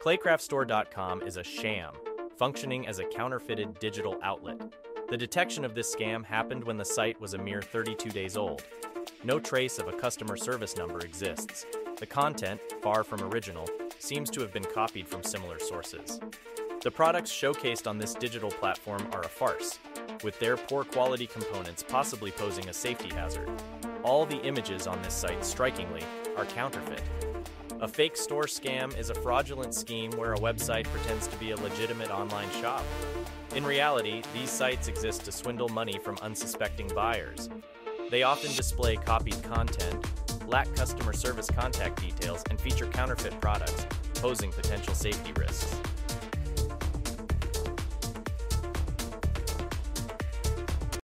Claycraftstore.com is a sham, functioning as a counterfeited digital outlet. The detection of this scam happened when the site was a mere 32 days old. No trace of a customer service number exists. The content, far from original, seems to have been copied from similar sources. The products showcased on this digital platform are a farce, with their poor quality components possibly posing a safety hazard. All the images on this site, strikingly, are counterfeit. A fake store scam is a fraudulent scheme where a website pretends to be a legitimate online shop. In reality, these sites exist to swindle money from unsuspecting buyers. They often display copied content, lack customer service contact details, and feature counterfeit products, posing potential safety risks.